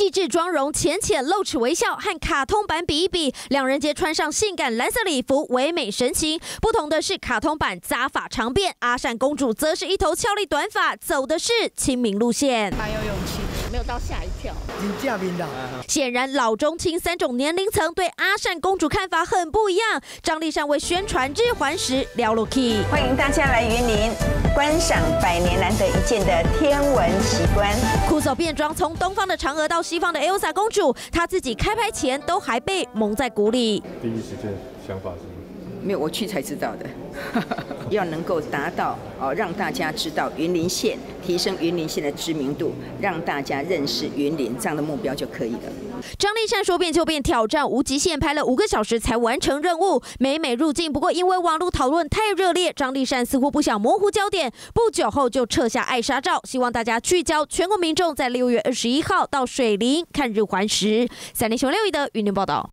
细致妆容，浅浅露齿微笑，和卡通版比一比，两人皆穿上性感蓝色礼服，唯美神情。不同的是，卡通版扎发长辫，阿善公主则是一头俏丽短发，走的是亲民路线。蛮有勇气，没有到吓一跳。显然，老中青三种年龄层对阿善公主看法很不一样。张丽善为宣传日环食聊了 key，欢迎大家来云林观赏百年难得一见的天文奇观。酷走变装，从东方的嫦娥到西方的 Elsa 公主，她自己开拍前都还被蒙在鼓里。第一时间想法是。没有，我去才知道的。要能够达到哦，让大家知道云林县，提升云林县的知名度，让大家认识云林，这样的目标就可以了。张立善说变就变，挑战无极限，拍了五个小时才完成任务，美美入境。不过因为网络讨论太热烈，张立善似乎不想模糊焦点，不久后就撤下爱莎照，希望大家聚焦全国民众在六月二十一号到水林看日环食。三立熊六一的云林报道。